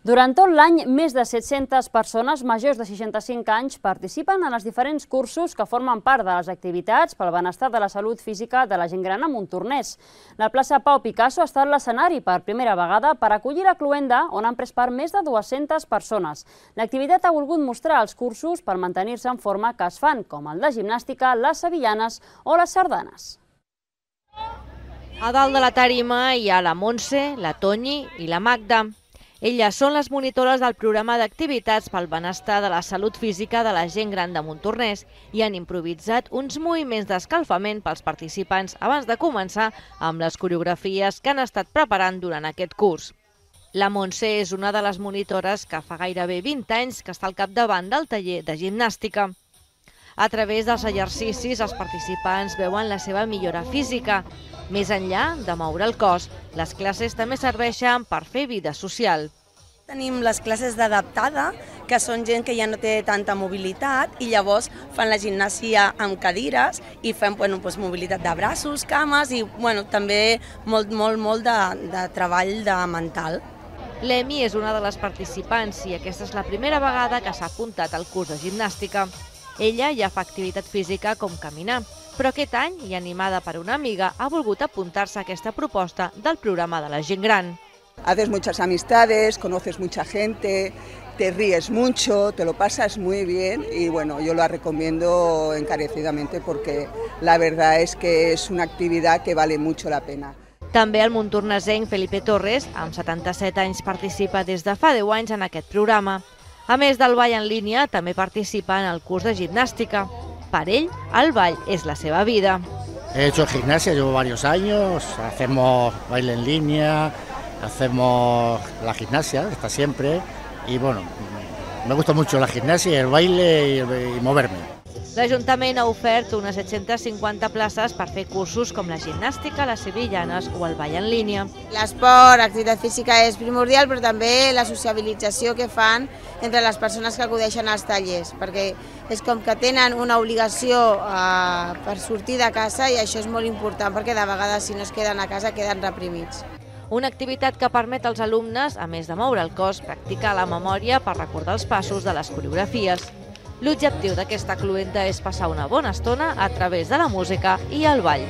Durant tot l'any, més de 700 persones majors de 65 anys participen en els diferents cursos que formen part de les activitats pel benestar de la salut física de la gent gran a Montornès. La plaça Pau Picasso ha estat l'escenari per primera vegada per acollir la Cluenda, on han pres part més de 200 persones. L'activitat ha volgut mostrar els cursos per mantenir-se en forma que es fan, com el de gimnàstica, les sevillanes o les sardanes. A dalt de la tarima hi ha la Montse, la Tonyi i la Magda. Elles són les monitores del programa d'activitats pel benestar de la salut física de la gent gran de Montornès i han improvisat uns moviments d'escalfament pels participants abans de començar amb les coreografies que han estat preparant durant aquest curs. La Montse és una de les monitores que fa gairebé 20 anys que està al capdavant del taller de gimnàstica. A través dels exercicis, els participants veuen la seva millora física, més enllà de moure el cos, les classes també serveixen per fer vida social. Tenim les classes d'adaptada, que són gent que ja no té tanta mobilitat i llavors fan la gimnàsia amb cadires i fem bueno, doncs, mobilitat de braços, cames i bueno, també molt, molt, molt de, de treball de mental. L'Emi és una de les participants i aquesta és la primera vegada que s'ha apuntat al curs de gimnàstica. Ella ja fa activitat física com caminar, però aquest any, i animada per una amiga, ha volgut apuntar-se a aquesta proposta del programa de la gent gran. Haces muchas amistades, conoces mucha gente, te ríes mucho, te lo pasas muy bien y bueno, yo lo recomiendo encarecidamente porque la verdad es que es una actividad que vale mucho la pena. També el montornesenc Felipe Torres, amb 77 anys, participa des de fa 10 anys en aquest programa. A més del ball en línia, també participa en el curs de gimnàstica. Per ell, el ball és la seva vida. He hecho gimnasia, llevo varios años, hacemos baile en línea, hacemos la gimnasia, está siempre, y bueno, me gusta mucho la gimnasia, el baile y, y moverme. L'Ajuntament ha ofert unes 750 places per fer cursos com la gimnàstica, les sevillanes o el ball en línia. L'esport, l'activitat física és primordial, però també la sociabilització que fan entre les persones que acudeixen als tallers, perquè és com que tenen una obligació eh, per sortir de casa i això és molt important, perquè de vegades si no es queden a casa queden reprimits. Una activitat que permet als alumnes, a més de moure el cos, practicar la memòria per recordar els passos de les coreografies. L'objectiu d'aquesta cluenta és passar una bona estona a través de la música i el ball.